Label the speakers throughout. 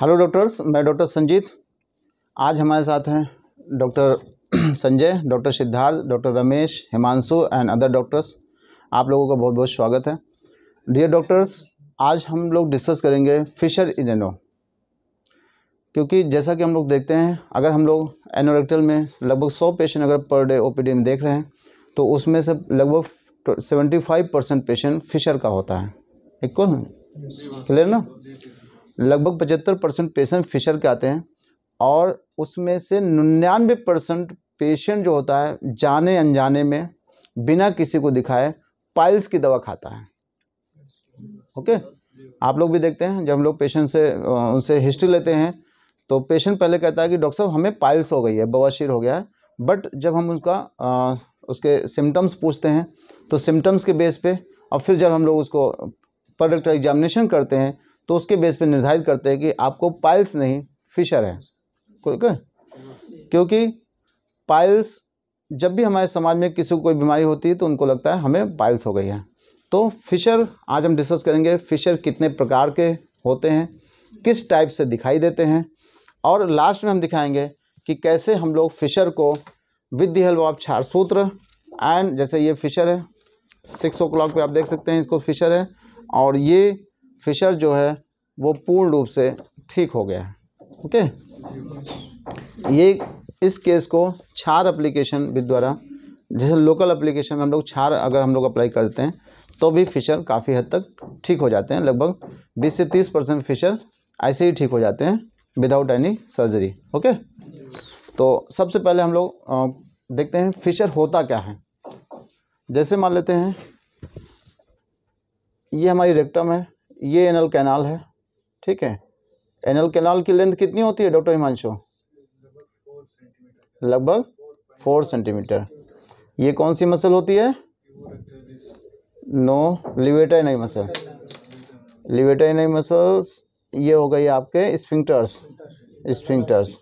Speaker 1: Hello doctors मैं doctor Sanjeet. आज हमारे साथ हैं doctor Sanjay doctor Siddharth doctor Ramesh Himanshu and other doctors आप लोगों का बहुत बहुत स्वागत है। डियर डॉक्टर्स आज हम लोग डिस्कस करेंगे फिशर इनेनो क्योंकि जैसा कि हम लोग देखते हैं अगर हम लोग एनोरेक्टल में लगभग सौ पेशेंट अगर पर डे ओपीडी में देख रहे हैं तो उसमें से लगभग seventy five percent patient fissure का होता है। इक्वल क्लियर ना? लगभग पचहत्तर परसेंट पेशेंट फिशर के आते हैं और उसमें से निन्यानवे परसेंट पेशेंट जो होता है जाने अनजाने में बिना किसी को दिखाए पाइल्स की दवा खाता है। ओके आप लोग भी देखते हैं जब हम लोग पेशेंट से उनसे हिस्ट्री लेते हैं तो पेशेंट पहले कहता है कि डॉक्टर साहब हमें पाइल्स हो गई है बवासीर हो गया है। बट जब हम उसका आ, उसके सिम्टम्स पूछते हैं तो सिम्टम्स के बेस पे और फिर जब हम लोग उसको प्रोडक्ट एग्जामिनेशन करते हैं तो उसके बेस पे निर्धारित करते हैं कि आपको पाइल्स नहीं फिशर है। ओके क्योंकि पाइल्स जब भी हमारे समाज में किसी को कोई बीमारी होती है तो उनको लगता है हमें पाइल्स हो गई है। तो फिशर आज हम डिस्कस करेंगे फिशर कितने प्रकार के होते हैं, किस टाइप से दिखाई देते हैं, और लास्ट में हम दिखाएँगे कि कैसे हम लोग फिशर को with the help of kshar sutra and जैसे ये फिशर है सिक्स ओ क्लॉक पर आप देख सकते हैं इसको फिशर है, और ये फिशर जो है, वो पूर्ण रूप से ठीक हो गया है। ओके? ये इस केस को छार एप्लीकेशन विद द्वारा, जैसे लोकल एप्लीकेशन में हम लोग छार अगर हम लोग अप्लाई करते हैं तो भी फिशर काफ़ी हद तक ठीक हो जाते हैं। लगभग 20 से 30 परसेंट फिशर ऐसे ही ठीक हो जाते हैं विदाउट एनी सर्जरी ओके? तो सबसे पहले हम लोग देखते हैं फिशर होता क्या है। जैसे मान लेते हैं, ये हमारी रेक्टम है ये एनल कैनाल है, ठीक है? एनल कैनाल की लेंथ कितनी होती है, डॉक्टर हिमांशु? लगभग फोर सेंटीमीटर। ये कौन सी मसल होती है? नो लिवेटाई नहीं मसल। लिवेटाई नहीं मसल्स, ये हो गई आपके स्फिंक्टर्स स्फिंक्टर्स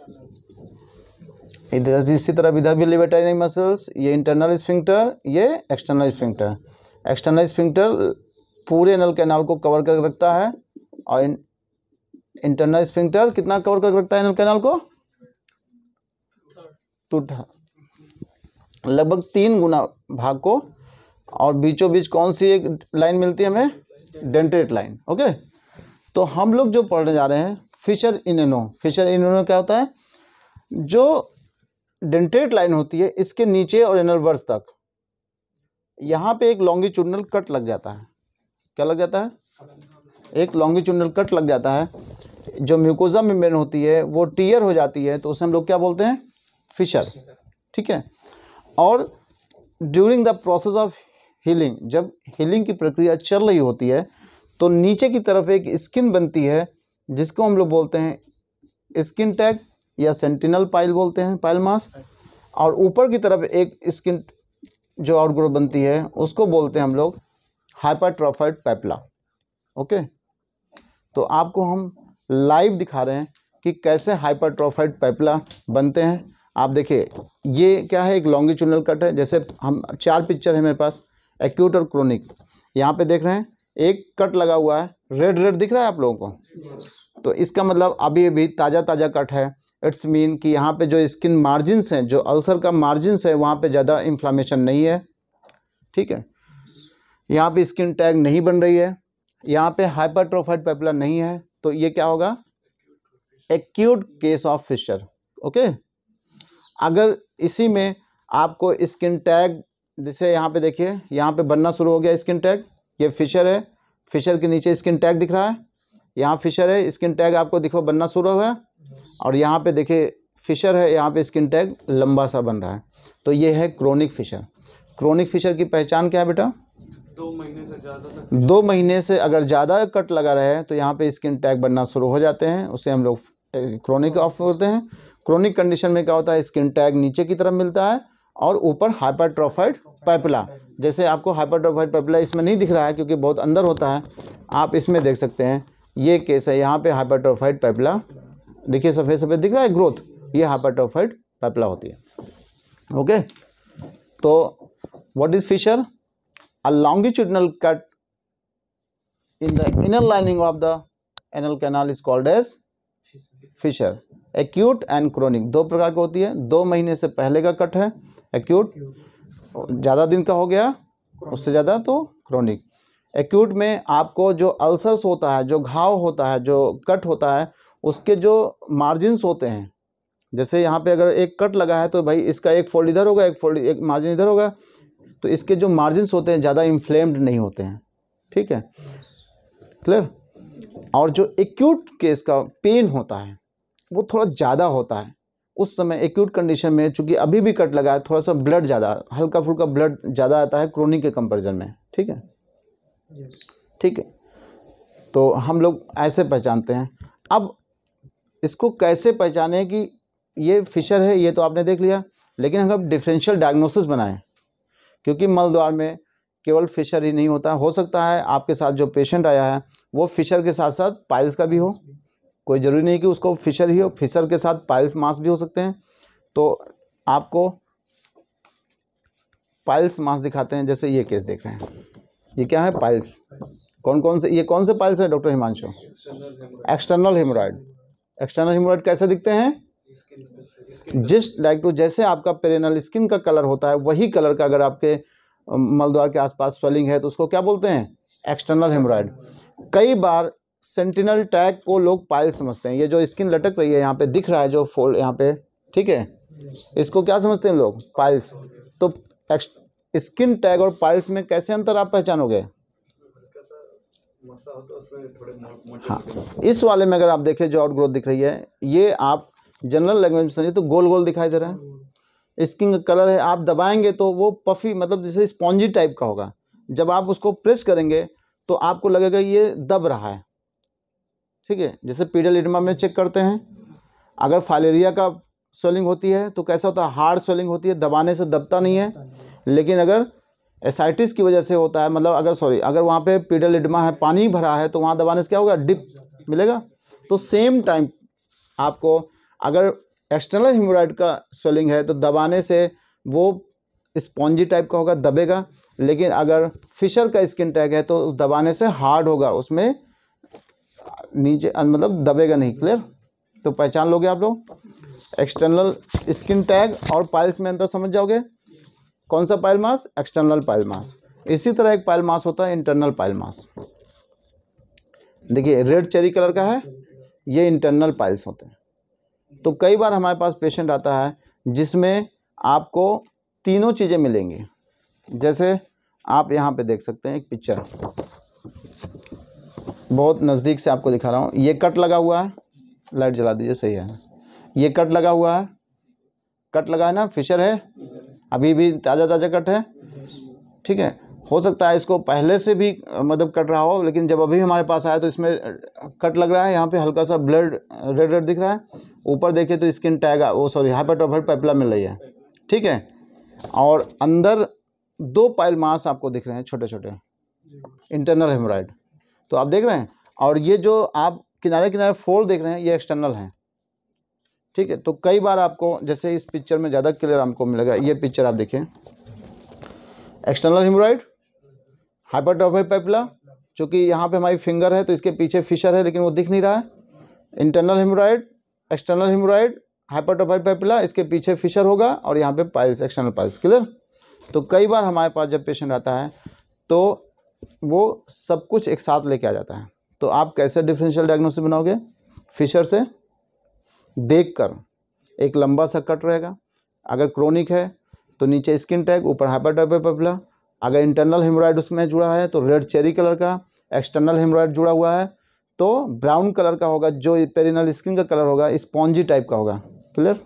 Speaker 1: इधर इसी तरह इधर भी लिवेटाई नहीं मसल्स, ये इंटरनल स्फिंक्टर ये एक्सटर्नल स्फिंक्टर एक्सटर्नल स्फिंक्टर पूरे नल कैनाल को कवर कर रखता है। और इन, इंटरनल स्फिंक्टर कितना कवर कर रखता है नल कैनाल को? टूटा। लगभग तीन गुना भाग को। और बीचों बीच कौन सी एक लाइन मिलती है हमें? डेंटेट लाइन ओके तो हम लोग जो पढ़ने जा रहे हैं फिशर इननो फिशर इननो क्या होता है? जो डेंटेट लाइन होती है इसके नीचे और इनर वर्स तक यहाँ पे एक लॉन्गिट्यूडनल कट लग जाता है। क्या लग जाता है? एक लॉन्गिट्यूडनल कट लग जाता है। जो म्यूकोजा मेम्ब्रेन होती है, वो टीयर हो जाती है तो उसे हम लोग क्या बोलते हैं? फिशर ठीक है? और during the process of healing जब हीलिंग की प्रक्रिया चल रही होती है तो नीचे की तरफ़ एक स्किन बनती है, जिसको हम लोग बोलते हैं स्किन टैग या सेंटिनल पाइल बोलते हैं पाइल मास और ऊपर की तरफ़ एक स्किन जो आउटग्रो बनती है, उसको बोलते हैं हम लोग हाइपरट्रोफाइड पैपला, ओके? तो आपको हम लाइव दिखा रहे हैं कि कैसे हाइपरट्रोफाइड पैपला बनते हैं। आप देखिए, ये क्या है, एक लॉन्गिट्यूडनल कट है, जैसे हम, चार पिक्चर है मेरे पास एक्यूट और क्रोनिक यहाँ पे देख रहे हैं, एक कट लगा हुआ है रेड रेड दिख रहा है आप लोगों को? तो इसका मतलब अभी अभी ताज़ा ताज़ा कट है। इट्स मीन कि यहाँ पे जो स्किन मार्जिनस हैं, जो अल्सर का मार्जिनस है, वहाँ पे ज़्यादा इन्फ्लामेशन नहीं है। ठीक है? यहाँ पे स्किन टैग नहीं बन रही है। यहाँ पे हाइपरट्रोफाइड पेपला नहीं है। तो ये क्या होगा? Acute case of fissure okay अगर इसी में आपको स्किन टैग जैसे यहाँ पे देखिए, यहाँ पे बनना शुरू हो गया स्किन टैग ये फिशर है। फिशर के नीचे स्किन टैग दिख रहा है। यहाँ फिशर है। स्किन टैग आपको दिखो, बनना शुरू हुआ। और यहाँ पे देखिए फिशर है। यहाँ पे स्किन टैग लंबा सा बन रहा है। तो ये है क्रोनिक फिशर क्रोनिक फिशर की पहचान क्या है बेटा?
Speaker 2: दो महीने से ज़्यादा
Speaker 1: दो महीने से अगर ज़्यादा कट लगा रहे तो यहाँ पे स्किन टैग बनना शुरू हो जाते हैं। उसे हम लोग क्रोनिक ऑफ़ होते हैं। क्रोनिक कंडीशन में क्या होता है स्किन टैग नीचे की तरफ़ मिलता है और ऊपर हाइपरट्रोफाइड पैपला जैसे आपको हाइपरट्रोफाइड पैपला इसमें नहीं दिख रहा है, क्योंकि बहुत अंदर होता है। आप इसमें देख सकते हैं, ये केस है, यहाँ पे हाइपरट्रोफाइड पैपला देखिए, सफ़ेद सफ़ेद दिख रहा है ग्रोथ ये हाइपरट्रोफाइड पैपला होती है। ओके तो what is fissure a longitudinal cut in the inner lining of the anal canal is called as fissure acute and chronic दो प्रकार की होती है। दो महीने से पहले का कट है एक्यूट ज़्यादा दिन का हो गया, उससे ज़्यादा तो क्रोनिक एक्यूट में आपको जो अल्सर्स होता है, जो घाव होता है, जो कट होता है, उसके जो मार्जिन्स होते हैं, जैसे यहाँ पे अगर एक कट लगा है तो भाई इसका एक फोल्ड इधर होगा, एक फोल्ड एक मार्जिन इधर होगा तो इसके जो मार्जिन्स होते हैं ज़्यादा इन्फ्लेम्ड नहीं होते हैं। ठीक है? क्लियर और जो एक्यूट केस का पेन होता है वो थोड़ा ज़्यादा होता है। उस समय एक्यूट कंडीशन में चूँकि अभी भी कट लगा है थोड़ा सा ब्लड ज़्यादा हल्का फुल्का ब्लड ज़्यादा आता है क्रोनिक के कंपेरिजन में। ठीक है? ठीक है? तो हम लोग ऐसे पहचानते हैं। अब इसको कैसे पहचाने कि ये फिशर है ये तो आपने देख लिया लेकिन हम डिफरेंशियल डायग्नोसिस बनाएँ। क्योंकि मल द्वार में केवल फिशर ही नहीं होता हो सकता है आपके साथ जो पेशेंट आया है वो फिशर के साथ साथ पाइल्स का भी हो। कोई ज़रूरी नहीं कि उसको फिशर ही हो फिशर के साथ पाइल्स मास भी हो सकते हैं। तो आपको पाइल्स मास दिखाते हैं जैसे ये केस देख रहे हैं। ये क्या है? पाइल्स कौन कौन से ये कौन से पाइल्स है doctor Himanshu external hemorrhoid external hemorrhoid कैसे दिखते हैं? जस्ट लाइक टू जैसे आपका पेरेनल स्किन का कलर होता है, वही कलर का अगर आपके मलद्वार के आसपास स्वेलिंग है तो उसको क्या बोलते हैं? एक्सटर्नल हेमोराइड कई बार सेंटिनल टैग को लोग पाइल समझते हैं। ये जो स्किन लटक रही है, यहाँ पे दिख रहा है, जो फोल्ड यहाँ पे, ठीक है? इसको क्या समझते हैं लोग? पाइल्स तो स्किन टैग और पाइल्स में कैसे अंतर आप पहचानोगे? हाँ। इस वाले में अगर आप देखें, जो आउट ग्रोथ दिख रही है, ये आप जनरल लैंग्वेज में समझिए तो गोल गोल दिखाई दे रहा है। स्किन का कलर है, आप दबाएँगे तो वो पफी मतलब जैसे स्पॉन्जी टाइप का होगा। जब आप उसको प्रेस करेंगे तो आपको लगेगा ये दब रहा है। ठीक है, जैसे पीडल इडमा में चेक करते हैं। अगर फाइलेरिया का स्वेलिंग होती है तो कैसा होता है, हार्ड स्वेलिंग होती है, दबाने से दबता नहीं है। लेकिन अगर एसाइटिस की वजह से होता है मतलब अगर, सॉरी, अगर वहाँ पे पीडल इडमा है, पानी भरा है तो वहाँ दबाने से क्या होगा, डिप मिलेगा। तो सेम टाइम आपको अगर एक्सटर्नल हिमोराइड का स्वेलिंग है तो दबाने से वो स्पॉन्जी टाइप का होगा, दबेगा। लेकिन अगर फिशर का स्किन टैग है तो दबाने से हार्ड होगा, उसमें नीचे मतलब दबेगा नहीं क्लियर तो पहचान लोगे आप लोग? एक्सटर्नल स्किन टैग और पाइल्स में अंतर समझ जाओगे? कौन सा pile mass external pile mass इसी तरह एक पाइल मास होता है इंटरनल पाइल मास देखिए रेड चेरी कलर का है, ये इंटरनल पाइल्स होते हैं। तो कई बार हमारे पास पेशेंट आता है, जिसमें आपको तीनों चीज़ें मिलेंगी। जैसे आप यहाँ पे देख सकते हैं एक पिक्चर बहुत नज़दीक से आपको दिखा रहा हूँ। ये कट लगा हुआ है। लाइट जला दीजिए, सही है। ये कट लगा हुआ है। कट लगा है ना? फिशर है? अभी भी ताज़ा ताज़ा कट है? ठीक है। हो सकता है इसको पहले से भी मतलब कट रहा हो, लेकिन जब अभी हमारे पास आया तो इसमें कट लग रहा है। यहाँ पे हल्का सा ब्लड रेड रेड दिख रहा है। ऊपर देखिए तो स्किन टैग वो सॉरी हाइपरटोफर पेपला मिल रही है। ठीक है? और अंदर दो पाइल मास आपको दिख रहे हैं छोटे छोटे इंटरनल हेमोराइड तो आप देख रहे हैं? और ये जो आप किनारे किनारे फोल देख रहे हैं, ये एक्सटर्नल हैं। ठीक है? तो कई बार आपको, जैसे इस पिक्चर में ज़्यादा क्लियर आपको मिलेगा, ये पिक्चर आप देखें एक्सटर्नल हिमोराइड हाइपरटोफाई पेपला चूँकि यहाँ पे हमारी फिंगर है तो इसके पीछे फिशर है, लेकिन वो दिख नहीं रहा है। Internal haemorrhoid external haemorrhoid hypertrophy papilla इसके पीछे फिशर होगा और यहाँ पे पाइल्स एक्सटर्नल पाइल्स क्लियर तो कई बार हमारे पास जब पेशेंट आता है तो वो सब कुछ एक साथ लेके आ जाता है। तो आप कैसे डिफरेंशियल डायग्नोसिस बनाओगे? फिशर से देख कर एक लंबा सा कट रहेगा। अगर क्रोनिक है तो नीचे स्किन टैग ऊपर हाइपरटाइपेपला अगर इंटरनल हेमोराइड उसमें जुड़ा है तो रेड चेरी कलर का एक्सटर्नल हेमोराइड जुड़ा हुआ है। तो ब्राउन कलर का होगा जो पेरिनल स्किन का कलर होगा स्पॉन्जी टाइप का होगा। क्लियर?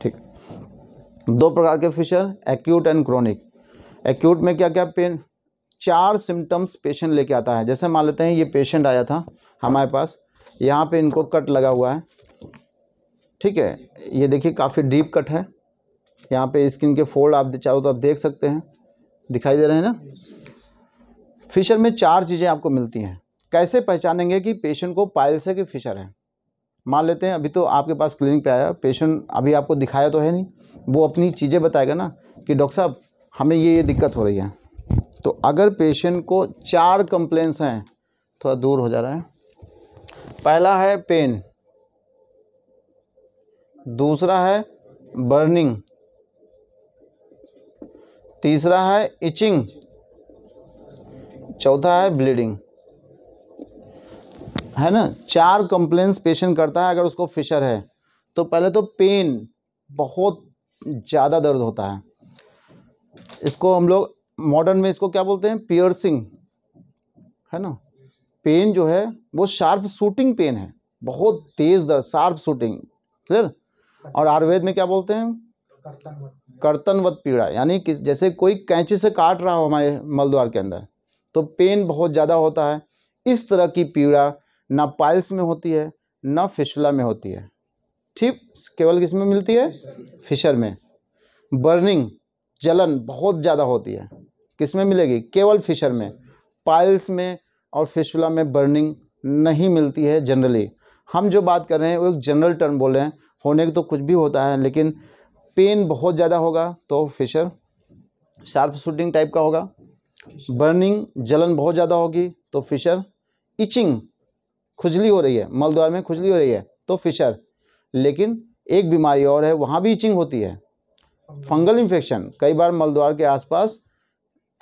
Speaker 1: ठीक। दो प्रकार के fissure acute and chronic acute में क्या क्या पेन चार सिम्टम्स पेशेंट लेके आता है। जैसे मान लेते हैं ये पेशेंट आया था हमारे पास यहाँ पे इनको कट लगा हुआ है। ठीक है? ये देखिए काफ़ी डीप कट है। यहाँ पे स्किन के फोल्ड आप चारों तरफ़ देख सकते हैं। दिखाई दे रहे हैं ना? फिशर में चार चीज़ें आपको मिलती हैं। कैसे पहचानेंगे कि पेशेंट को पाइल्स है कि फिशर है? मान लेते हैं, अभी तो आपके पास क्लिनिक पे आया पेशेंट अभी आपको दिखाया तो है नहीं। वो अपनी चीज़ें बताएगा ना कि डॉक्टर साहब, हमें ये ये दिक्कत हो रही है। तो अगर पेशेंट को चार कंप्लेंट्स हैं, थोड़ा दूर हो जा रहा है। पहला है पेन दूसरा है बर्निंग तीसरा है इचिंग चौथा है ब्लीडिंग है ना? चार कंप्लेंट्स पेशेंट करता है, अगर उसको फिशर है तो पहले तो पेन बहुत ज़्यादा दर्द होता है। इसको हम लोग मॉडर्न में इसको क्या बोलते हैं? पियर्सिंग है ना? पेन जो है, वो शार्प शूटिंग पेन है। बहुत तेज़ दर्द शार्प शूटिंग क्लियर और आयुर्वेद में क्या बोलते हैं? कर्तनवत पीड़ा, यानी कि जैसे कोई कैंची से काट रहा हो हमारे मलद्वार के अंदर तो पेन बहुत ज़्यादा होता है। इस तरह की पीड़ा ना पाइल्स में होती है, ना फिशुला में होती है। ठीक, केवल किसमें मिलती है? फिशर में। बर्निंग जलन बहुत ज़्यादा होती है। किसमें मिलेगी? केवल फिशर में। पाइल्स में और फिशुला में बर्निंग नहीं मिलती है जनरली हम जो बात कर रहे हैं, वो एक जनरल टर्म बोल रहे हैं। होने के तो कुछ भी होता है, लेकिन पेन बहुत ज़्यादा होगा तो फिशर शार्प शूटिंग टाइप का होगा। बर्निंग जलन बहुत ज़्यादा होगी तो फिशर इचिंग खुजली हो रही है, मलद्वार में खुजली हो रही है तो फिशर लेकिन एक बीमारी और है, वहाँ भी इचिंग होती है। फंगल इन्फेक्शन कई बार मलद्वार के आसपास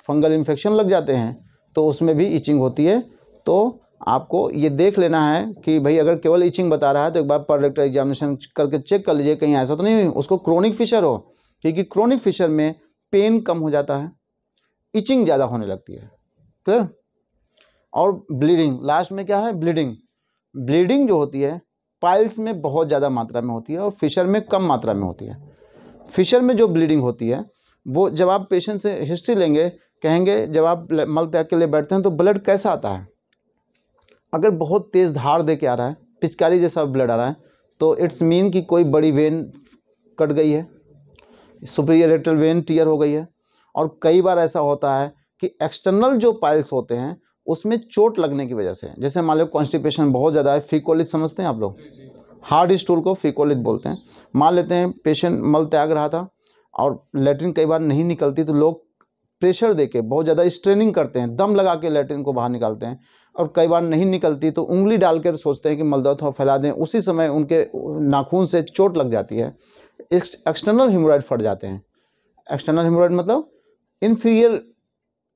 Speaker 1: फंगल इन्फेक्शन लग जाते हैं तो उसमें भी इचिंग होती है। तो आपको ये देख लेना है कि भाई अगर केवल इचिंग बता रहा है तो एक बार पर एग्जामिनेशन करके चेक कर लीजिए, कहीं ऐसा तो नहीं उसको क्रोनिक फिशर हो, क्योंकि क्रोनिक फिशर में पेन कम हो जाता है इचिंग ज़्यादा होने लगती है। क्लियर और ब्लीडिंग लास्ट में क्या है? ब्लीडिंग ब्लीडिंग जो होती है, पाइल्स में बहुत ज़्यादा मात्रा में होती है और फिशर में कम मात्रा में होती है। फिशर में जो ब्लीडिंग होती है, वो जब आप पेशेंट से हिस्ट्री लेंगे, कहेंगे, जब आप मल त्याग के लिए बैठते हैं तो ब्लड कैसा आता है? अगर बहुत तेज़ धार दे के आ रहा है, पिचकारी जैसा ब्लड आ रहा है तो इट्स मीन कि कोई बड़ी वेन कट गई है, सुपीरियर रेक्टल वेन टीयर हो गई है। और कई बार ऐसा होता है कि एक्सटर्नल जो पाइल्स होते हैं उसमें चोट लगने की वजह से। जैसे मान लो कॉन्स्टिपेशन बहुत ज़्यादा है फीकोलित समझते हैं आप लोग? हार्ड स्टूल को फीकोलित बोलते हैं। मान लेते हैं पेशेंट मल त्याग रहा था और लेटरिन कई बार नहीं निकलती तो लोग प्रेशर दे के बहुत ज़्यादा स्ट्रेनिंग करते हैं दम लगा के लेटरिन को बाहर निकालते हैं और कई बार नहीं निकलती तो उंगली डाल कर सोचते हैं कि मलदौत थोड़ा फैला दें। उसी समय उनके नाखून से चोट लग जाती है। एक्सटर्नल हिमोराइड फट जाते हैं। एक्सटर्नल हिमोराइड मतलब इन्फीरियर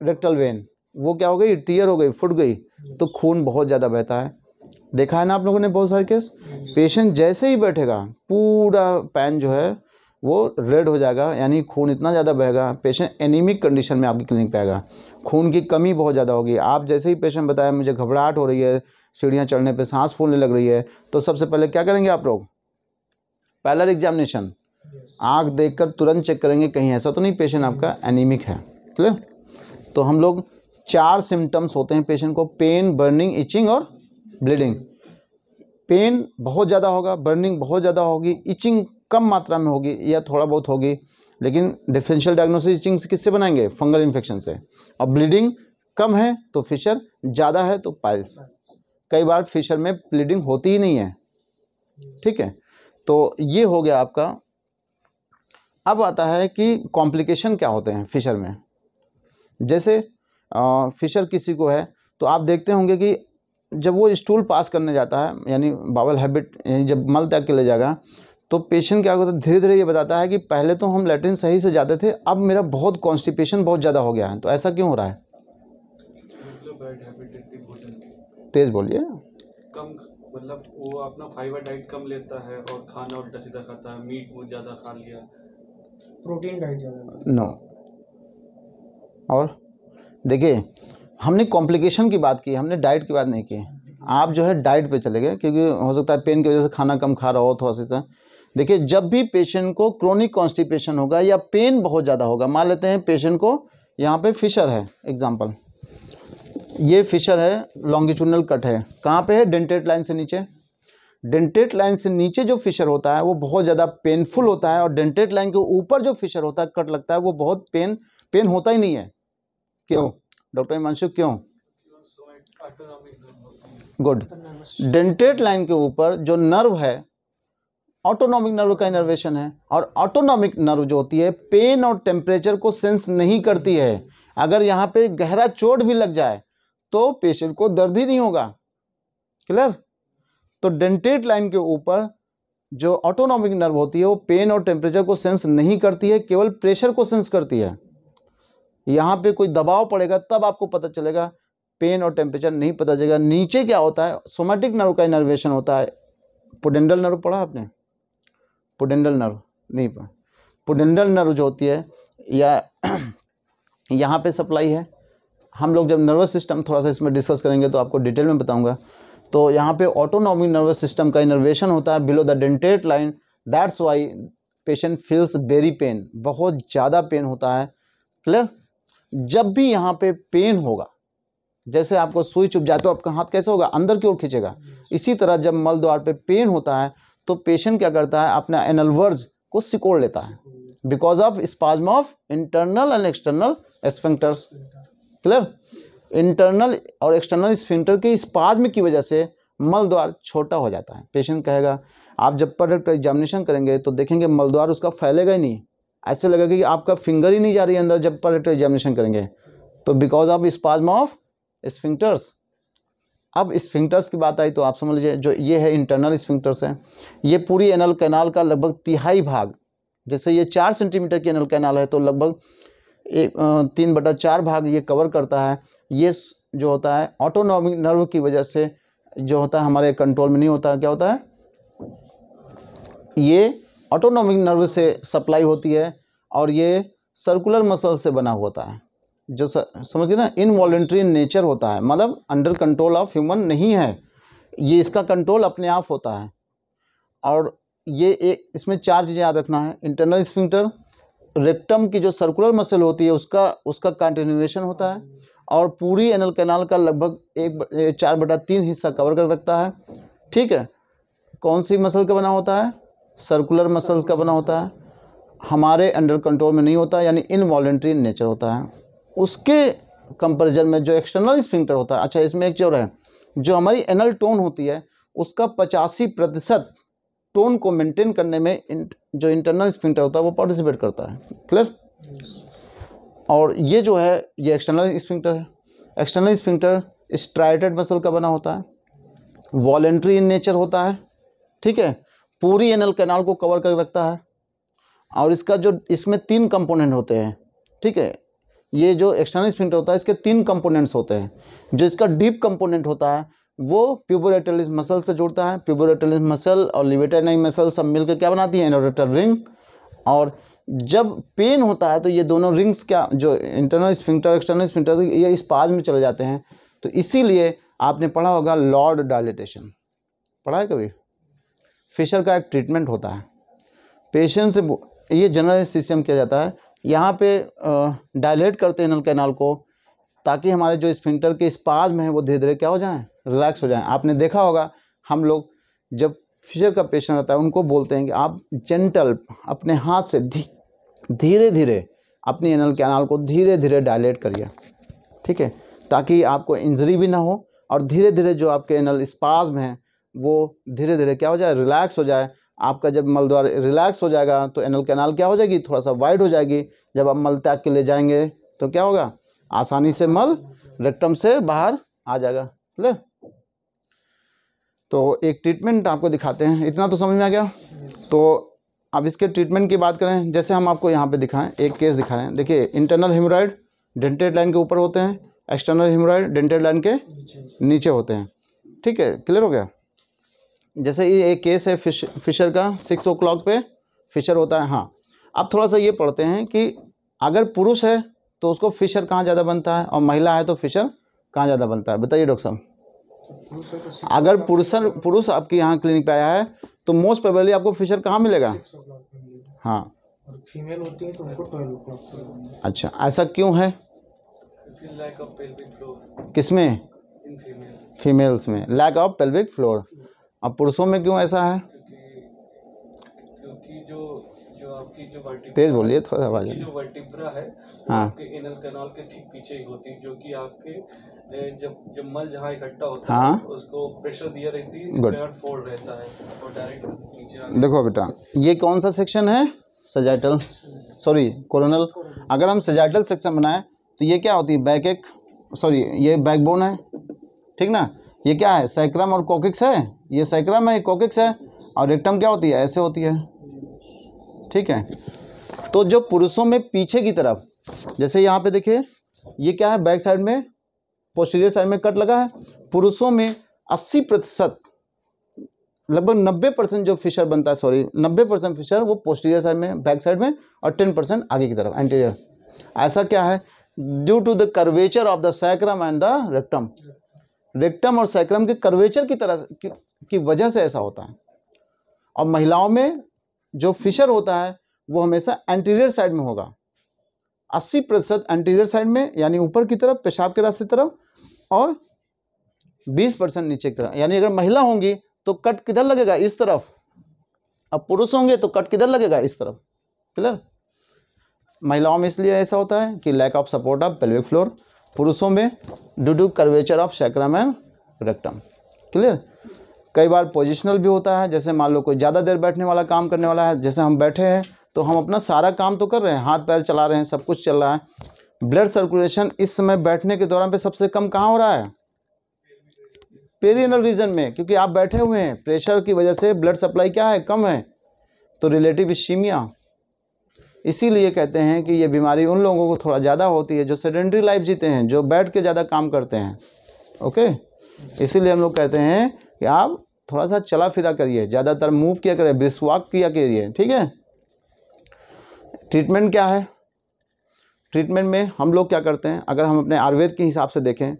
Speaker 1: रेक्टल वेन वो क्या हो गई? टीयर हो गई फुट गई। तो खून बहुत ज़्यादा बहता है। देखा है ना आप लोगों ने बहुत सारे केस पेशेंट जैसे ही बैठेगा पूरा पैन जो है वो रेड हो जाएगा यानी खून इतना ज़्यादा बहेगा पेशेंट एनीमिक कंडीशन में आपकी क्लिनिक पे आएगा। खून की कमी बहुत ज़्यादा होगी। आप जैसे ही पेशेंट बताया मुझे घबराहट हो रही है सीढ़ियाँ चढ़ने पे सांस फूलने लग रही है तो सबसे पहले क्या करेंगे आप लोग? पैलर एग्जामिनेशन आँख देखकर तुरंत चेक करेंगे कहीं ऐसा तो नहीं पेशेंट आपका एनीमिक है। क्लियर तो हम लोग चार सिम्टम्स होते हैं पेशेंट को पेन बर्निंग इचिंग और ब्लीडिंग पेन बहुत ज़्यादा होगा बर्निंग बहुत ज़्यादा होगी इचिंग कम मात्रा में होगी या थोड़ा बहुत होगी, लेकिन डिफरेंशियल डायग्नोसिस इचिंग से किससे बनाएँगे? फंगल इन्फेक्शन से. और ब्लीडिंग कम है तो फिशर ज़्यादा है तो पाइल्स कई बार फिशर में ब्लीडिंग होती ही नहीं है. ठीक है? तो ये हो गया आपका। अब आता है कि कॉम्प्लिकेशन क्या होते हैं फिशर में? जैसे फिशर किसी को है तो आप देखते होंगे कि जब वो स्टूल पास करने जाता है यानी बावल हैबिट यानी जब मल त्याग के ले जाएगा तो पेशेंट क्या होता है धीरे धीरे ये बताता है कि पहले तो हम लेटरिन सही से जाते थे अब मेरा बहुत कॉन्स्टिपेशन बहुत ज़्यादा हो गया है तो ऐसा क्यों हो रहा है?
Speaker 2: मतलब
Speaker 1: तेज़ बोलिए।
Speaker 2: कम मतलब वो अपना फाइबर डाइट कम लेता है और खाना उल्टा सीधा खाता है मीट वो ज़्यादा खा लिया।
Speaker 3: प्रोटीन डाइट ज़्यादा।
Speaker 1: नो और? देखिए, हमने कॉम्प्लिकेशन की बात की, हमने डाइट की बात नहीं की। आप जो है डाइट पे चले गए, क्योंकि हो सकता है पेन की वजह से खाना कम खा रहा हो थोड़ा सा। देखिए, जब भी पेशेंट को क्रोनिक कॉन्स्टिपेशन होगा या पेन बहुत ज़्यादा होगा, मान लेते हैं पेशेंट को यहाँ पे फिशर है एग्जांपल ये फिशर है लॉन्गिट्यूडनल कट है। कहाँ पे है? डेंटेट लाइन से नीचे। डेंटेट लाइन से नीचे जो फिशर होता है, वो बहुत ज़्यादा पेनफुल होता है और डेंटेट लाइन के ऊपर जो फिशर होता है कट लगता है, वो बहुत पेन पेन होता ही नहीं है। क्यों? डॉक्टर हिमांशु, क्यों? गुड डेंटेट लाइन के ऊपर जो नर्व है ऑटोनॉमिक नर्व का इनर्वेशन है, और ऑटोनॉमिक नर्व जो होती है पेन और टेम्परेचर को सेंस नहीं करती है। अगर यहाँ पे गहरा चोट भी लग जाए तो पेशेंट को दर्द ही नहीं होगा। क्लियर तो डेंटेट लाइन के ऊपर जो ऑटोनॉमिक नर्व होती है, वो पेन और टेम्परेचर को सेंस नहीं करती है, केवल प्रेशर को सेंस करती है। यहाँ पे कोई दबाव पड़ेगा, तब आपको पता चलेगा पेन और टेम्परेचर नहीं पता चलेगा। नीचे क्या होता है? सोमेटिक नर्व का इनर्वेशन होता है। पुडेंडल नर्व पढ़ा आपने? पुडेंडल नर्व नहीं पढ़ा। पुडेंडल नर्व जो होती है, या यहाँ पे सप्लाई है। हम लोग जब नर्वस सिस्टम थोड़ा सा इसमें डिस्कस करेंगे तो आपको डिटेल में बताऊँगा। तो यहाँ पे ऑटोनॉमिक नर्वस सिस्टम का इनर्वेशन होता है below the dentate line that's why patient feels very pain बहुत ज़्यादा पेन होता है। क्लियर जब भी यहाँ पे पेन होगा जैसे आपको सुई चुप जाए तो आपका हाथ कैसे होगा? अंदर की ओर खींचेगा। इसी तरह जब मल द्वार पे पेन होता है तो पेशेंट क्या करता है? अपना एनलवर्ज को सिकोड़ लेता है। Because of spasm of internal and external sphincters clear internal और एक्सटर्नल स्फिंक्टर के स्पाज्म की वजह से मल द्वार छोटा हो जाता है। पेशेंट कहेगा आप जब पर एग्जामिनेशन करेंगे तो देखेंगे मल द्वार उसका फैलेगा ही नहीं। ऐसे लगेगा कि आपका फिंगर ही नहीं जा रही है अंदर जब पर एग्जामिनेशन करेंगे। तो because of spasm of sphincters अब स्फिंक्टर्स की बात आई तो आप समझ लीजिए, जो ये है इंटरनल स्फिंक्टर्स है, ये पूरी एनल कैनाल का लगभग तिहाई भाग, जैसे ये चार सेंटीमीटर की एनल कैनाल है तो लगभग एक तीन बटा चार भाग ये कवर करता है। ये जो होता है ऑटोनॉमिक नर्व की वजह से जो होता है हमारे कंट्रोल में नहीं होता, क्या होता है? ये ऑटोनॉमिक नर्व से सप्लाई होती है और ये सर्कुलर मसल से बना होता है। जो स, समझ गए ना इनवॉलेंट्री नेचर होता है मतलब अंडर कंट्रोल ऑफ़ ह्यूमन नहीं है। ये इसका कंट्रोल अपने आप होता है। और ये एक इसमें चार चीज़ें याद रखना है। इंटरनल स्फिंक्टर रेक्टम की जो सर्कुलर मसल होती है उसका उसका कंटिन्यूएशन होता है। और पूरी एनल कैनाल का लगभग एक चार बटा तीन हिस्सा कवर कर रखता है। ठीक है? कौन सी मसल का बना होता है? सर्कुलर मसल्स का बना होता है। हमारे अंडर कंट्रोल में नहीं होता यानी इनवॉलेंट्री नेचर होता है। उसके कंपैरिजन में जो एक्सटर्नल स्फिंक्टर होता है अच्छा इसमें एक चीज़ और है। जो हमारी एनल टोन होती है उसका पचासी प्रतिशत टोन को मेंटेन करने में इन, जो इंटरनल स्फिंक्टर होता है वो पार्टिसिपेट करता है। क्लियर और ये जो है ये एक्सटर्नल स्फिंक्टर है। एक्सटर्नल स्फिंक्टर स्ट्राइटेड मसल का बना होता है। वॉलेंट्री इन नेचर होता है। ठीक है? पूरी एनल कैनाल को कवर कर रखता है। और इसका जो, इसमें तीन कंपोनेंट होते हैं, ठीक है? ये जो एक्सटर्नल स्फिंक्टर होता है, इसके तीन कंपोनेंट्स होते हैं। जो इसका डीप कंपोनेंट होता है, वो प्यूबोरेटलिस मसल से जुड़ता है। प्यूबोरेटलिस मसल और लिवेटाइनाइन मसल सब मिलकर क्या बनाती है? इनोरेटर रिंग और जब पेन होता है तो ये दोनों रिंग्स क्या, जो इंटरनल स्फिंक्टर एक्सटर्नल स्फिंक्टर ये इस पाज में चले जाते हैं। तो इसीलिए आपने पढ़ा होगा लॉर्ड डायलिटेशन पढ़ा है कभी? फिशर का एक ट्रीटमेंट होता है। पेशेंट से ये जनरल एस्थीसियम किया जाता है। यहाँ पे डायलेट करते हैं नल कैनाल को, ताकि हमारे जो स्फिंक्टर के स्पाज में है वो धीरे धीरे क्या हो जाएँ? रिलैक्स हो जाएँ। आपने देखा होगा, हम लोग जब फिशर का पेशेंट रहता है, उनको बोलते हैं कि आप जेंटल अपने हाथ से धीरे धीरे अपनी एनल कैनाल को धीरे धीरे डायलेट करिए। ठीक है? ताकि आपको इंजरी भी ना हो, और धीरे धीरे जो आपके एनल स्पाज्म हैं वो धीरे धीरे क्या हो जाए रिलैक्स हो जाए। आपका जब मल द्वार रिलैक्स हो जाएगा तो एनल कैनाल क्या हो जाएगी? थोड़ा सा वाइड हो जाएगी। जब आप मल त्याग के ले जाएँगे तो क्या होगा? आसानी से मल रेक्टम से बाहर आ जाएगा। क्लियर तो एक ट्रीटमेंट आपको दिखाते हैं। इतना तो समझ में आ गया? तो अब इसके ट्रीटमेंट की बात करें जैसे हम आपको यहाँ पे दिखाएँ एक केस दिखा रहे हैं। देखिए इंटरनल हेमोराइड डेंटेड लाइन के ऊपर होते हैं एक्सटर्नल हेमोराइड डेंटेड लाइन के
Speaker 3: नीचे।
Speaker 1: नीचे होते हैं। ठीक है क्लियर हो गया? जैसे ये एक केस है फ़िश फिशर का सिक्स ओ क्लॉक पे फिशर होता है हाँ। अब थोड़ा सा ये पढ़ते हैं कि अगर पुरुष है तो उसको फिशर कहाँ ज़्यादा बनता है और महिला है तो फिशर कहाँ ज़्यादा बनता है? बताइए डॉक्टर साहब।
Speaker 3: तो
Speaker 1: अगर पुरुष पुरुष आपके यहाँ क्लिनिक पे आया है तो मोस्ट प्रोबेबली आपको फिशर कहाँ मिलेगा? हाँ।
Speaker 3: और फीमेल होती है तो उनको
Speaker 1: अच्छा ऐसा क्यों है? किसमें? फीमेल्स में। लैक ऑफ़ पेल्विक फ्लोर अब पुरुषों में क्यों ऐसा है?
Speaker 2: क्योंकि जो जो आपकी जो वर्टिब्रा
Speaker 1: तेज बोलिए थोड़ा आवाज़
Speaker 2: जो वर्टिब्रा है
Speaker 1: हाँ।
Speaker 2: आपके एनल कैनाल के ठीक पीछे ही होती है जो कि आपके जब जब मल जहाँ इकट्ठा होता
Speaker 1: हाँ।
Speaker 2: है। उसको प्रेशर दिया रहती है फोल्ड रहता है और डायरेक्ट नीचे
Speaker 1: देखो बेटा ये कौन सा सेक्शन है? सजाइटल सॉरी कोरोनल अगर हम सजाइटल सेक्शन बनाएँ तो ये क्या होती है? बैक एक सॉरी ये बैकबोन है। ठीक ना? ये क्या है? सैक्रम और कोकिक्स है? ये सैक्रम है कोकिक्स है, और रेक्टम क्या होती है? ऐसे होती है। ठीक है? तो जो पुरुषों में पीछे की तरफ़, जैसे यहाँ पे देखिए, ये क्या है? बैक साइड में पोस्टीरियर साइड में कट लगा है। पुरुषों में 80 प्रतिशत, लगभग 90 परसेंट जो फिशर बनता है सॉरी 90 परसेंट फिशर वो पोस्टीरियर साइड में बैक साइड में, और 10 परसेंट आगे की तरफ़ एंटीरियर ऐसा क्या है? Due to the curvature of the sacrum and the rectum rectum और सैक्रम के कर्वेचर की तरह की, वजह से ऐसा होता है। और महिलाओं में जो फिशर होता है वो हमेशा एंटीरियर साइड में होगा। 80 प्रतिशत एंटीरियर साइड में यानी ऊपर की तरफ़ पेशाब के रास्ते तरफ़ और 20 परसेंट नीचे की तरफ़। यानी अगर महिला होंगी तो कट किधर लगेगा? इस तरफ़। अब पुरुष होंगे तो कट किधर लगेगा? इस तरफ़। क्लियर? महिलाओं में इसलिए ऐसा होता है कि lack of support of pelvic floor पुरुषों में due to curvature of sacrum and rectum clear? कई बार पोजिशनल भी होता है, जैसे मान लो कोई ज़्यादा देर बैठने वाला काम करने वाला है, जैसे हम बैठे हैं तो हम अपना सारा काम तो कर रहे हैं, हाथ पैर चला रहे हैं, सब कुछ चल रहा है। ब्लड सर्कुलेशन इस समय बैठने के दौरान पे सबसे कम कहाँ हो रहा है? पेरियनल रीजन में, क्योंकि आप बैठे हुए हैं प्रेशर की वजह से ब्लड सप्लाई क्या है? कम है। तो रिलेटिव इशीमिया इसीलिए कहते हैं कि ये बीमारी उन लोगों को थोड़ा ज़्यादा होती है जो सेडेंट्री लाइफ जीते हैं, जो बैठ के ज़्यादा काम करते हैं। ओके इसीलिए हम लोग कहते हैं कि आप थोड़ा सा चला फिरा करिए, ज़्यादातर मूव किया करिए ब्रिस्क वॉक किया करिए, ठीक है? ट्रीटमेंट क्या है? ट्रीटमेंट में हम लोग क्या करते हैं? अगर हम अपने आयुर्वेद के हिसाब से देखें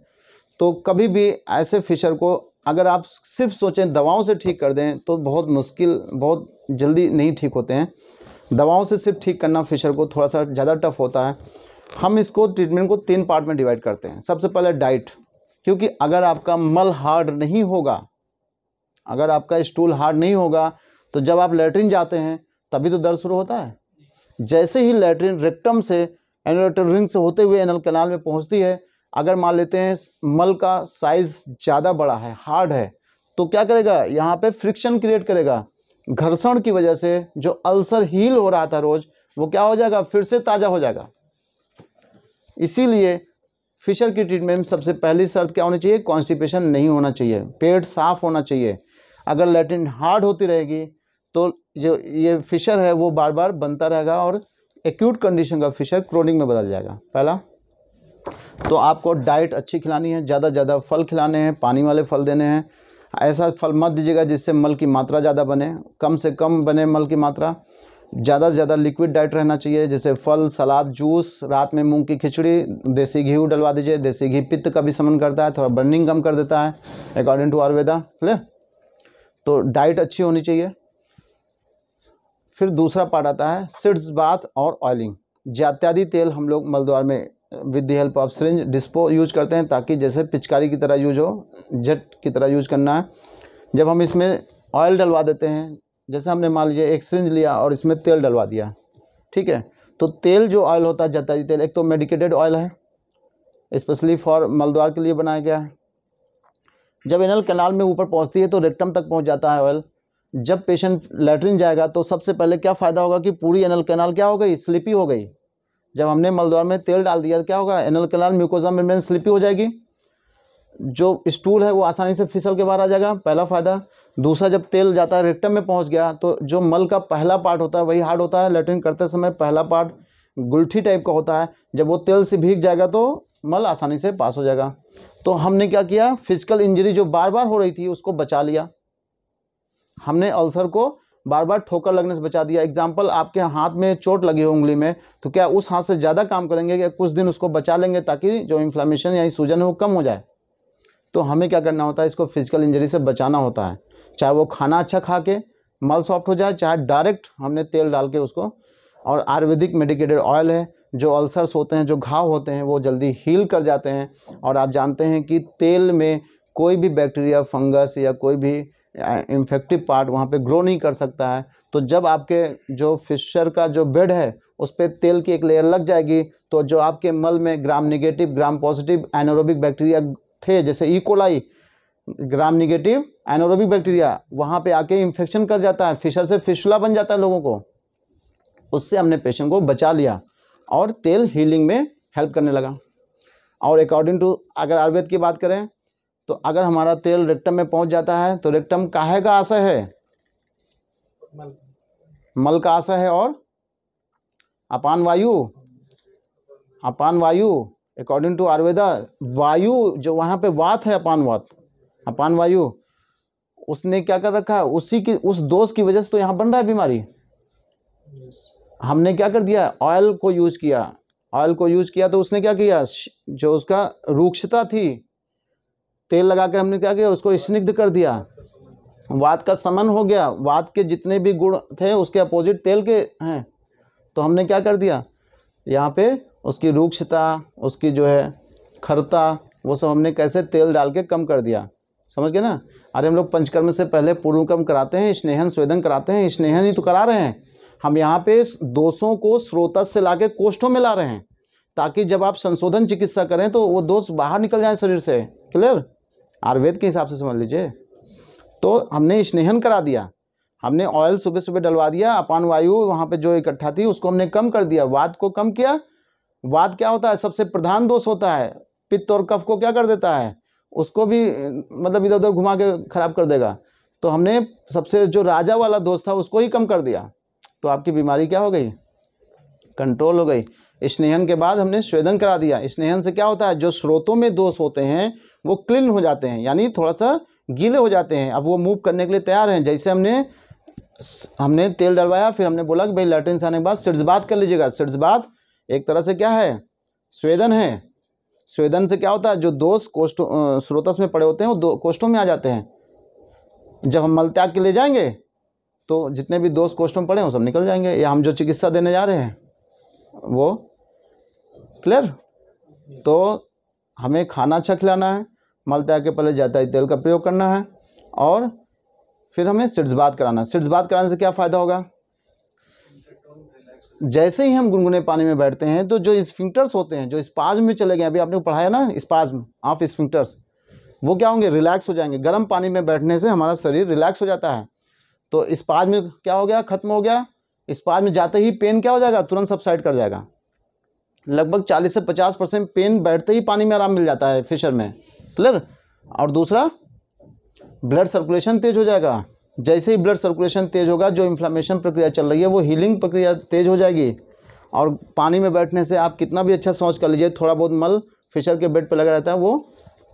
Speaker 1: तो कभी भी ऐसे फिशर को अगर आप सिर्फ़ सोचें दवाओं से ठीक कर दें तो बहुत मुश्किल, बहुत जल्दी नहीं ठीक होते हैं। दवाओं से सिर्फ़ ठीक करना फिशर को थोड़ा सा ज़्यादा टफ होता है। हम इसको ट्रीटमेंट को तीन पार्ट में डिवाइड करते हैं। सबसे पहले डाइट क्योंकि अगर आपका मल हार्ड नहीं होगा अगर आपका स्टूल हार्ड नहीं होगा तो जब आप लेटरिन जाते हैं, तभी तो दर्द शुरू होता है। जैसे ही लेटरिन रेक्टम से एनोलेटर रिंग से होते हुए एनल कैनाल में पहुँचती है, अगर मान लेते हैं, मल का साइज़ ज़्यादा बड़ा है हार्ड है तो क्या करेगा? यहाँ पे फ्रिक्शन क्रिएट करेगा। घर्षण की वजह से जो अल्सर हील हो रहा था रोज, वो क्या हो जाएगा? फिर से ताज़ा हो जाएगा। इसीलिए फिशर की ट्रीटमेंट सबसे पहली शर्त क्या होनी चाहिए? कॉन्स्टिपेशन नहीं होना चाहिए। पेट साफ़ होना चाहिए। अगर लेटिन हार्ड होती रहेगी तो जो ये फिशर है, वो बार बार बनता रहेगा और एक्यूट कंडीशन का फिशर क्रोनिक में बदल जाएगा। पहला तो आपको डाइट अच्छी खिलानी है, ज़्यादा ज़्यादा फल खिलाने हैं, पानी वाले फल देने हैं। ऐसा फल मत दीजिएगा जिससे मल की मात्रा ज़्यादा बने, कम से कम बने मल की मात्रा। ज़्यादा से ज़्यादा लिक्विड डाइट रहना चाहिए, जैसे फल, सलाद जूस रात में मूंग की खिचड़ी, देसी घी डलवा दीजिए, देसी घी पित्त का भी समन करता है, थोड़ा बर्निंग कम कर देता है अकॉर्डिंग टू आयुर्वेदा क्लियर तो डाइट अच्छी होनी चाहिए। फिर दूसरा पार्ट आता है सिड्स बाथ और ऑयलिंग ज्यात्यादि तेल हम लोग मलद्वार में with the help of syringe dispo use करते हैं ताकि जैसे पिचकारी की तरह यूज़ हो जेट की तरह यूज़ करना है। जब हम इसमें ऑयल डलवा देते हैं, जैसे हमने मान लीजिए एक सिरिंज लिया और इसमें तेल डलवा दिया, ठीक है? तो तेल जो ऑयल होता है जताई तेल, एक तो मेडिकेटेड ऑयल है स्पेशली फॉर मलद्वार के लिए बनाया गया है। जब एनल कैनाल में ऊपर पहुँचती है तो रेक्टम तक पहुँच जाता है ऑयल जब पेशेंट लेटरिन जाएगा तो सबसे पहले क्या फ़ायदा होगा कि पूरी एनल कैनाल क्या हो गई? स्लिपी हो गई। जब हमने मलद्वार में तेल डाल दिया तो क्या होगा? Anal canal mucosa membrane slippy हो जाएगी। जो स्टूल है वो आसानी से फिसल के बाहर आ जाएगा। पहला फ़ायदा। दूसरा, जब तेल जाता है रेक्टम में पहुँच गया तो जो मल का पहला पार्ट होता है, वही हार्ड होता है। लेटरिन करते समय पहला पार्ट गुलठी टाइप का होता है। जब वो तेल से भीग जाएगा तो मल आसानी से पास हो जाएगा। तो हमने क्या किया? फ़िज़िकल इंजरी जो बार बार हो रही थी, उसको बचा लिया। हमने अल्सर को बार बार ठोकर लगने से बचा दिया। एग्ज़ाम्पल आपके हाथ में चोट लगी हो उंगली में तो क्या उस हाथ से ज़्यादा काम करेंगे या कुछ दिन उसको बचा लेंगे ताकि जो इन्फ्लामेशन या सूजन है वो कम हो जाए? तो हमें क्या करना होता है? इसको फ़िज़िकल इंजरी से बचाना होता है। चाहे वो खाना अच्छा खा के, मल सॉफ्ट हो जाए, चाहे डायरेक्ट हमने तेल डाल के उसको, और आयुर्वेदिक मेडिकेटेड ऑयल है जो अल्सर्स होते हैं, जो घाव होते हैं, वो जल्दी हील कर जाते हैं। और आप जानते हैं कि तेल में कोई भी बैक्टीरिया फंगस या कोई भी इन्फेक्टिव पार्ट वहाँ पे ग्रो नहीं कर सकता है। तो जब आपके जो फिशर का जो बेड है, उस पर तेल की एक लेयर लग जाएगी तो जो आपके मल में gram negative gram positive anaerobic bacteria थे, जैसे E coli gram negative anaerobic bacteria वहाँ पे आके इन्फेक्शन कर जाता है। फिशर से फिशला बन जाता है लोगों को। उससे हमने पेशेंट को बचा लिया। और तेल हीलिंग में हेल्प करने लगा। और अकॉर्डिंग टू अगर आयुर्वेद की बात करें तो अगर हमारा तेल रेक्टम में पहुँच जाता है तो रेक्टम काहे का आशय है?
Speaker 3: मल
Speaker 1: का आशा है और अपान वायु। अपान वायु अकॉर्डिंग टू आयुर्वेदा, वायु जो वहाँ पे वात है, अपान वात, अपान वायु, उसने क्या कर रखा है? उसी की, उस दोष की वजह से तो यहाँ बन रहा है बीमारी।
Speaker 3: यस
Speaker 1: हमने क्या कर दिया? ऑयल को यूज़ किया। ऑयल को यूज़ किया तो उसने क्या किया? जो उसका रूक्षता थी, तेल लगा के हमने क्या किया? उसको स्निग्ध कर दिया। वात का समन हो गया। वात के जितने भी गुण थे, उसके अपोजिट तेल के हैं। तो हमने क्या कर दिया? यहाँ पे उसकी रूक्षता, उसकी जो है खरता, वो सब हमने कैसे तेल डाल के कम कर दिया? समझ गए ना? अरे हम लोग पंचकर्म से पहले पूर्वकर्म कराते हैं, स्नेहन, स्वेदन कराते हैं, स्नेहन ही तो करा रहे हैं। हम यहाँ पे दोषों को स्रोतस से लाके कोष्ठों में ला रहे हैं, ताकि जब आप संशोधन चिकित्सा करें तो वो दोष बाहर निकल जाए शरीर से। क्लियर आयुर्वेद के हिसाब से समझ लीजिए। तो हमने स्नेहन करा दिया। हमने ऑयल सुबह सुबह डलवा दिया, अपान वायु वहाँ पे जो इकट्ठा थी उसको हमने कम कर दिया। वाद को कम किया। वाद क्या होता है? सबसे प्रधान दोष होता है। पित्त और कफ को क्या कर देता है? उसको भी मतलब इधर उधर घुमा के खराब कर देगा। तो हमने सबसे जो राजा वाला दोष था उसको ही कम कर दिया। तो आपकी बीमारी क्या हो गई? कंट्रोल हो गई। स्नेहन के बाद हमने स्वेदन करा दिया। स्नेहन से क्या होता है? जो स्रोतों में दोष होते हैं, वो क्लीन हो जाते हैं, यानी थोड़ा सा गीले हो जाते हैं। अब वो मूव करने के लिए तैयार हैं। जैसे हमने हमने तेल डलवाया, फिर हमने बोला कि भाई लैट्रिन से आने के बाद सिर्जबात कर लीजिएगा। सिर्जबात एक तरह से क्या है? स्वेदन है। स्वेदन से क्या होता है? जो दोष कोष्ठों स्रोतस में पड़े होते हैं, वो कोष्ठों में आ जाते हैं। जब हम मल त्याग के ले जाएँगे तो जितने भी दोष कोष्ठों पड़े हैं, वो सब निकल जाएँगे। या हम जो चिकित्सा देने जा रहे हैं, वो क्लियर तो हमें खाना अच्छा खिलाना है मल त्याग के पहले जाता तेल का प्रयोग करना है, और फिर हमें सिड्सबात कराना है। सिड्सबात कराने से क्या फ़ायदा होगा? जैसे ही हम गुनगुने पानी में बैठते हैं तो जो स्फिंक्टर्स होते हैं, जो स्पाज्म में चले गए, अभी आपने पढ़ाया ना स्पाज्म ऑफ़ स्फिंक्टर्स वो क्या होंगे? रिलैक्स हो जाएँगे। गर्म पानी में बैठने से हमारा शरीर रिलैक्स हो जाता है। तो स्पाज में क्या हो गया? खत्म हो गया। स्पाज में जाते ही पेन क्या हो जाएगा? तुरंत सबसाइड कर जाएगा। लगभग 40 से 50 परसेंट पेन बैठते ही पानी में आराम मिल जाता है फिशर में। क्लियर और दूसरा ब्लड सर्कुलेशन तेज हो जाएगा। जैसे ही ब्लड सर्कुलेशन तेज होगा, जो इन्फ्लामेशन प्रक्रिया चल रही है, वो हीलिंग प्रक्रिया तेज हो जाएगी। और पानी में बैठने से आप कितना भी अच्छा समझ कर लीजिए, थोड़ा बहुत मल फिशर के बेड पर लगा रहता है, वो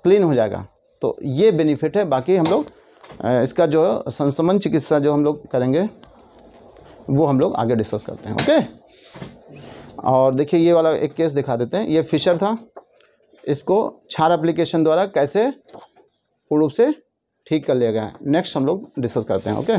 Speaker 1: क्लीन हो जाएगा। तो ये बेनिफिट है, बाकी हम लोग इसका जो संसमन चिकित्सा जो हम लोग करेंगे, वो हम लोग आगे डिस्कस करते हैं ओके और देखिए, ये वाला एक केस दिखा देते हैं। ये फिशर था। इसको छार एप्लीकेशन द्वारा कैसे रूप से ठीक कर लिया गया है। नेक्स्ट हम लोग डिस्कस करते हैं ओके